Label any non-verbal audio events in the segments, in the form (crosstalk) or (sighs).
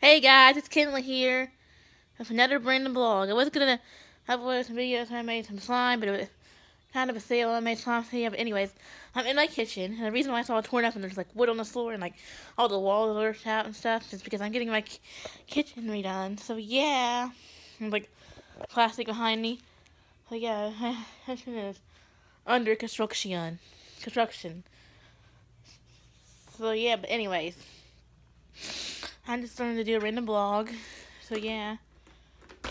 Hey guys, it's Kinley here with another brand new vlog. I was gonna upload some videos I made some slime, but it was kind of a sale I made slime video. But anyways, I'm in my kitchen, and the reason why it's all torn up and there's like wood on the floor and like all the walls are ripped out and stuff is because I'm getting my kitchen redone. So yeah, and, like plastic behind me. So yeah, (laughs) my kitchen is under construction. Construction. So yeah, but anyways. I'm just starting to do a random vlog. So yeah,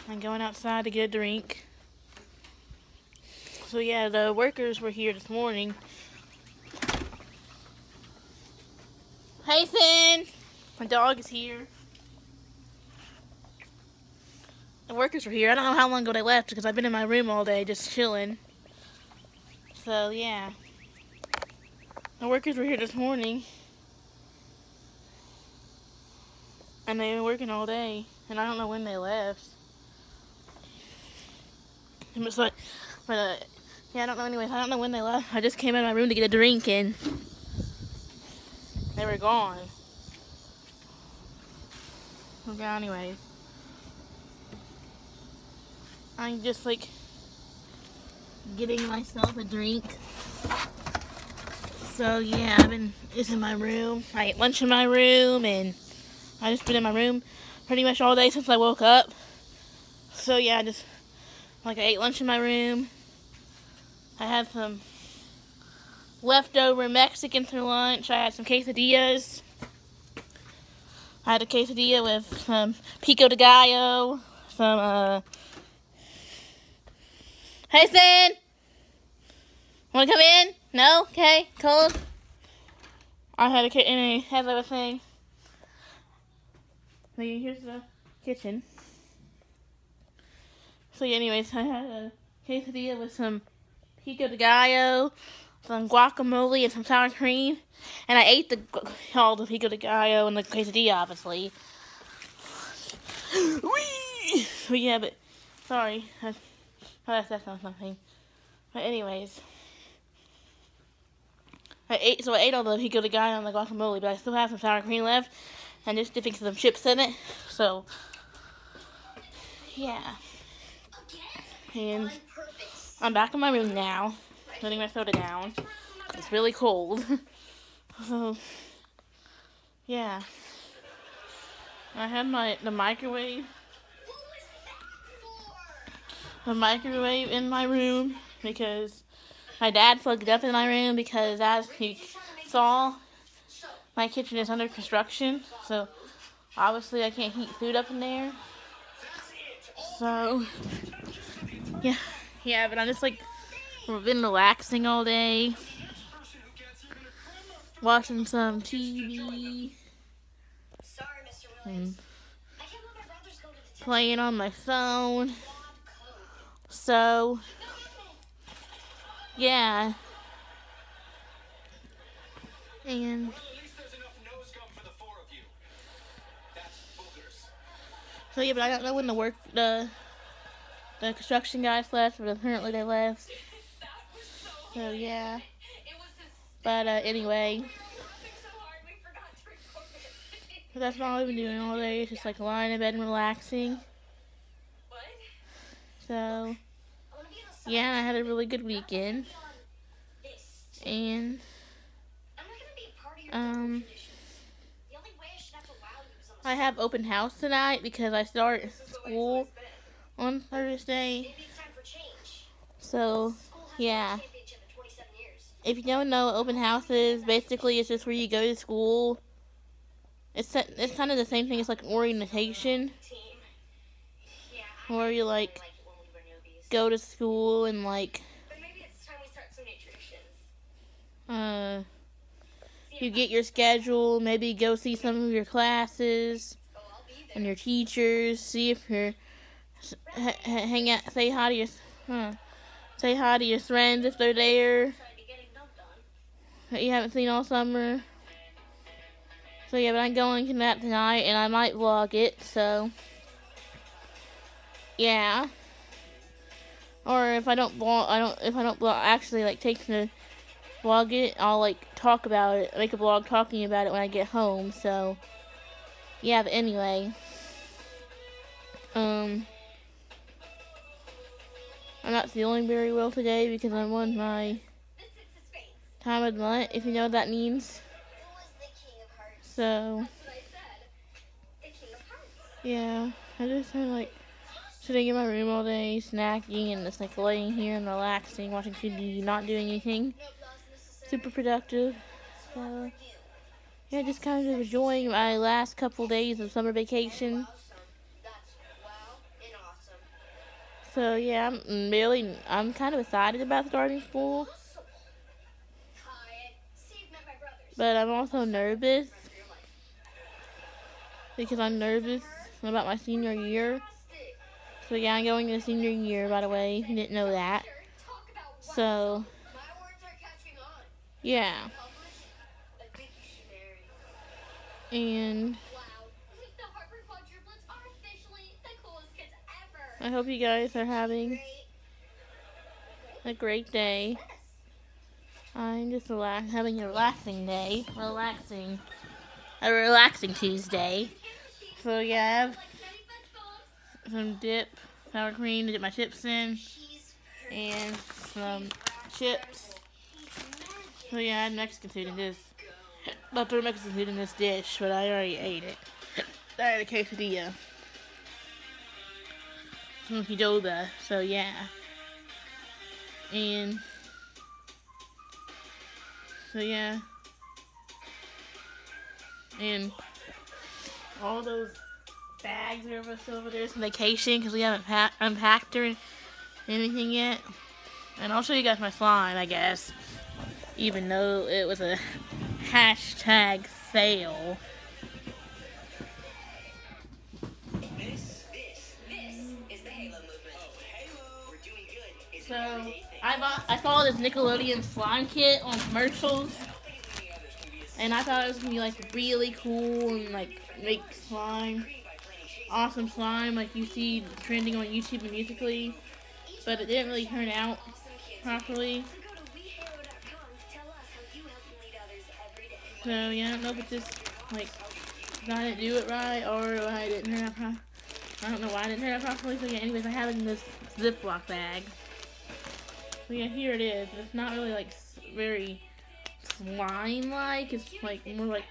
I'm going outside to get a drink. So yeah, the workers were here this morning. Hey! My dog is here. The workers were here. I don't know how long ago they left because I've been in my room all day just chilling. So yeah. The workers were here this morning. And they've been working all day, and I don't know when they left. It was like, but uh, yeah, I don't know. Anyways, I don't know when they left. I just came out of my room to get a drink, and they were gone. Okay, anyways, I'm just like getting myself a drink. So yeah, I've been just in my room. I ate lunch in my room, and I just been in my room pretty much all day since I woke up. So yeah, I just like I ate lunch in my room. I had some leftover Mexican for lunch. I had some quesadillas. I had a quesadilla with some pico de gallo, some uh Hey Sin! Wanna come in? No? Okay, cold. I had a and I had a So here's the kitchen. So anyways, (laughs) I had a quesadilla with some pico de gallo, some guacamole, and some sour cream. And I ate the (laughs) all the pico de gallo and the quesadilla, obviously. (sighs) Whee! But yeah, but sorry, I, that's not something. But anyways, I ate so I ate all the pico de gallo and the guacamole, but I still have some sour cream left and just dipping some chips in it. So, yeah. And I'm back in my room now, putting my soda down. It's really cold. (laughs) so, yeah. I had my the microwave the microwave in my room because my dad plugged it up in my room because as you saw my kitchen is under construction, so obviously I can't heat food up in there. So, yeah, yeah, but I'm just like, we've been relaxing all day, watching some TV, and playing on my phone. So, yeah. And So yeah, but I don't know when the work the the construction guys left, but apparently they left. So yeah. But uh, anyway. That's all I've been doing all day. It's just like lying in bed and relaxing. So yeah, I had a really good weekend. And um I have open house tonight because I start school on Thursday. So, yeah. If you don't know open house is, basically it's just where you go to school. It's it's kind of the same thing It's like orientation, where you like go to school and like uh you get your schedule, maybe go see some of your classes and your teachers, see if you're hang out, say hi to your huh, say hi to your friends if they're there that you haven't seen all summer. So yeah, but I'm going to that tonight, and I might vlog it. So yeah. Or if I don't vlog, I don't if I don't vlog, actually like take the vlog it, I'll like talk about it, make a vlog talking about it when I get home. So yeah, but anyway. Um, I'm not feeling very well today because I'm on my time of month, if you know what that means. So, yeah, I just of like sitting in my room all day, snacking, and just like laying here and relaxing, watching TV, not doing anything super productive. So, yeah, just kind of enjoying my last couple days of summer vacation. So yeah, I'm really, I'm kind of excited about starting school. But I'm also nervous because I'm nervous about my senior year. So yeah, I'm going to senior year, by the way, if you didn't know that. So, yeah. And I hope you guys are having a great day. I'm just having a relaxing day. Relaxing. A relaxing Tuesday. So yeah, I have some dip, sour cream to dip my chips in, and some chips. So yeah, I had Mexican food in this. (laughs) I threw Mexican food in this dish, but I already ate it. (laughs) I had a quesadilla. Some Qdoba, so yeah. And so yeah. And all those bags are over, over there from vacation because we haven't unpacked or anything yet. And I'll show you guys my slime, I guess. Even though it was a hashtag fail. So I bought I saw this Nickelodeon slime kit on commercials, and I thought it was gonna be like really cool and like make slime, awesome slime like you see trending on YouTube and Musical.ly, but it didn't really turn out properly. So yeah, I don't know if it's just like I didn't do it right or I didn't turn out properly. I don't know why I didn't turn out properly. So yeah, anyways, I have it in this Ziploc bag. So yeah, here it is. It's not really like very slime-like. It's like more like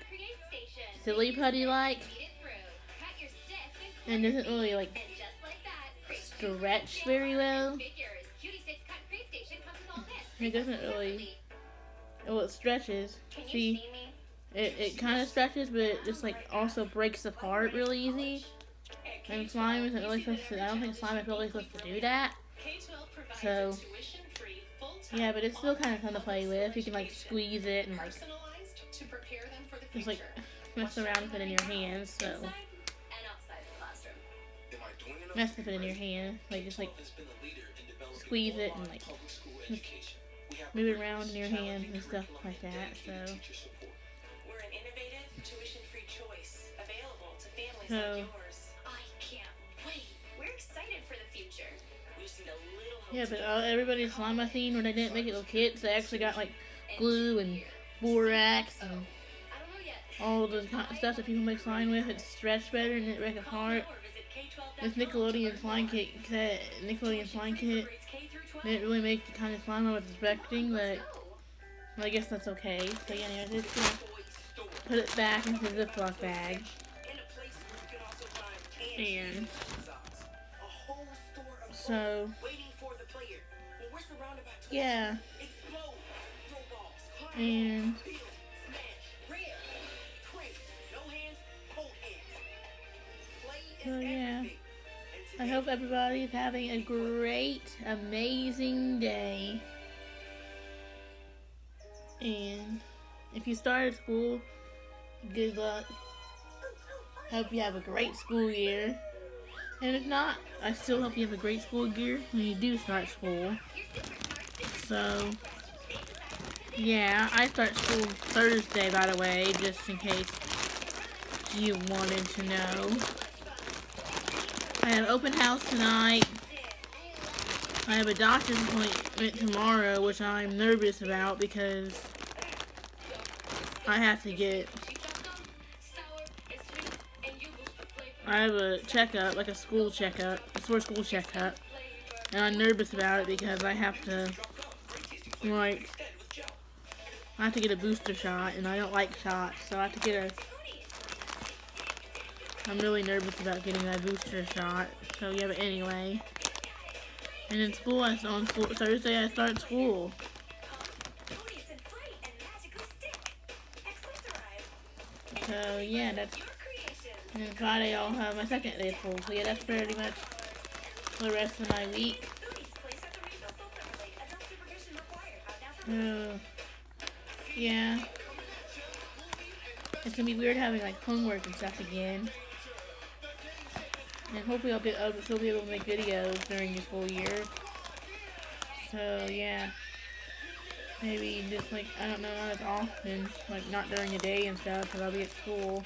silly putty-like. And doesn't really like stretch very well. It doesn't really. Well, it stretches. See, it, it kind of stretches, but it just like also breaks apart really easy. And slime isn't really supposed to. I don't think slime is really supposed to do that. So yeah, but it's still kind of fun to play with. You can like squeeze it and like just like (laughs) mess around with it in your hands. So mess with it in your hand, like just like squeeze it and like move it around in your hand and stuff like that. So. So. Yeah, but uh, everybody's slime I seen when they didn't make it with kits, they actually got like glue and borax and all the kind of stuff that people make slime with. It stretched better and it break apart. This Nickelodeon slime kit, Nickelodeon slime kit, didn't really make the kind of slime I was expecting, but I guess that's okay. So yeah, anyways, just gonna put it back into the Ziploc bag. And so yeah. And so yeah. I hope everybody is having a great, amazing day. And if you started school, good luck. Hope you have a great school year. And if not, I still hope you have a great school year when you do start school. So, yeah, I start school Thursday, by the way, just in case you wanted to know. I have open house tonight. I have a doctor's appointment tomorrow, which I'm nervous about because I have to get I have a checkup, like a school checkup, a sore school checkup, and I'm nervous about it because I have to, like, I have to get a booster shot, and I don't like shots, so I have to get a, I'm really nervous about getting that booster shot, so yeah, but anyway, and in school, I on school, Thursday I start school. So yeah, that's and Friday I'll have my second day school. So yeah, that's pretty much the rest of my week. Uh, yeah. It's gonna be weird having like homework and stuff again. And hopefully I'll, be, I'll still be able to make videos during this whole year. So yeah. Maybe just like, I don't know, not as often. Like not during the day and stuff because I'll be at school.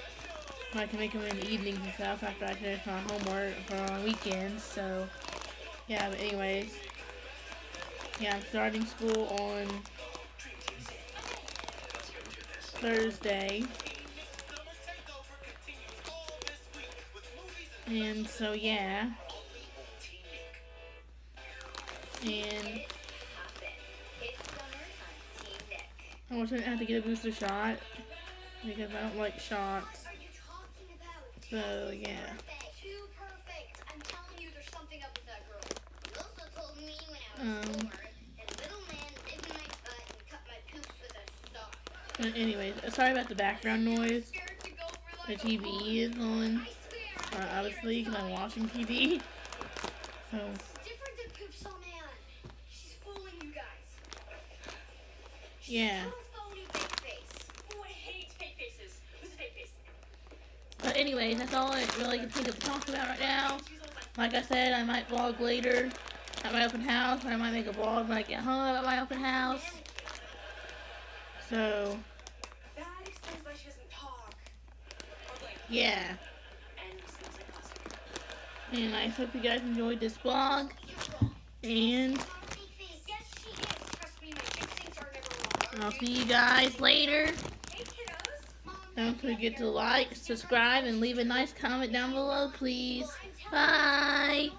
I can make them in the evenings and stuff after I finish my homework for on weekends. So, yeah, but anyways. Yeah, I'm starting school on Thursday. And so, yeah. And I wish I didn't have to get a booster shot because I don't like shots. So, yeah. Um, but anyways, sorry about the background noise. The TV is on, uh, obviously, because I'm watching TV. So. Yeah. But anyways, that's all I really can think to talk about right now. Like I said, I might vlog later at my open house, or I might make a vlog when I get home at my open house. So, yeah. And I hope you guys enjoyed this vlog. And I'll see you guys later. Don't forget to like, subscribe, and leave a nice comment down below, please. Bye!